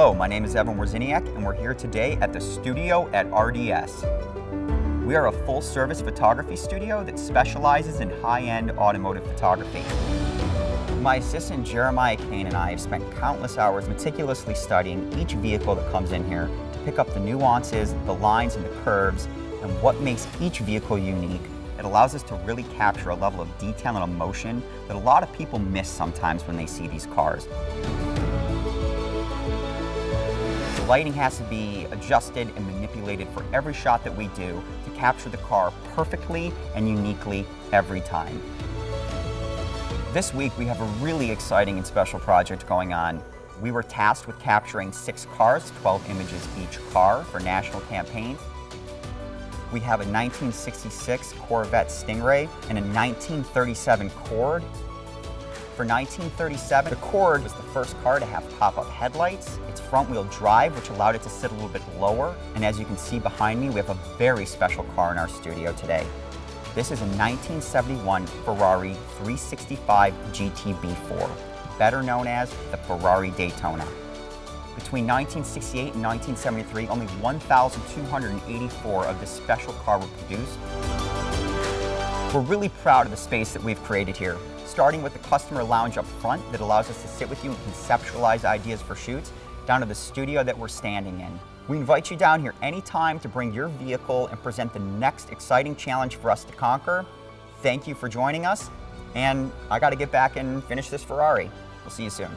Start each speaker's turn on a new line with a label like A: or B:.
A: Hello, my name is Evan Wierzeniak, and we're here today at the studio at RDS. We are a full-service photography studio that specializes in high-end automotive photography. My assistant Jeremiah Kane and I have spent countless hours meticulously studying each vehicle that comes in here to pick up the nuances, the lines and the curves, and what makes each vehicle unique. It allows us to really capture a level of detail and emotion that a lot of people miss sometimes when they see these cars. Lighting has to be adjusted and manipulated for every shot that we do to capture the car perfectly and uniquely every time. This week we have a really exciting and special project going on. We were tasked with capturing six cars, 12 images each car for national campaign. We have a 1966 Corvette Stingray and a 1937 Cord. For 1937, the Cord was the first car to have pop-up headlights. It's front-wheel drive, which allowed it to sit a little bit lower. And as you can see behind me, we have a very special car in our studio today. This is a 1971 Ferrari 365 GTB4, better known as the Ferrari Daytona. Between 1968 and 1973, only 1,284 of this special car were produced. We're really proud of the space that we've created here, starting with the customer lounge up front that allows us to sit with you and conceptualize ideas for shoots, down to the studio that we're standing in. We invite you down here anytime to bring your vehicle and present the next exciting challenge for us to conquer. Thank you for joining us, and I got to get back and finish this Ferrari. We'll see you soon.